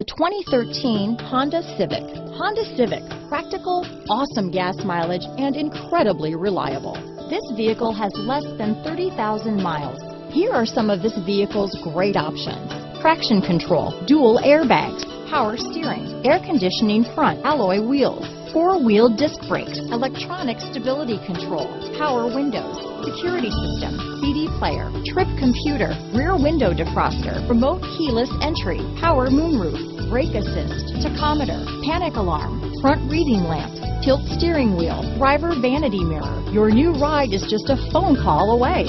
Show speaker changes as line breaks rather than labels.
The 2013 Honda Civic. Honda Civic, practical, awesome gas mileage, and incredibly reliable. This vehicle has less than 30,000 miles. Here are some of this vehicle's great options. Traction control, dual airbags, power steering, air conditioning front, alloy wheels, four-wheel disc brakes, electronic stability control, power windows, security system, CD player, trip computer, rear window defroster, remote keyless entry, power moonroof, brake assist, tachometer, panic alarm, front reading lamp, tilt steering wheel, driver vanity mirror. Your new ride is just a phone call away.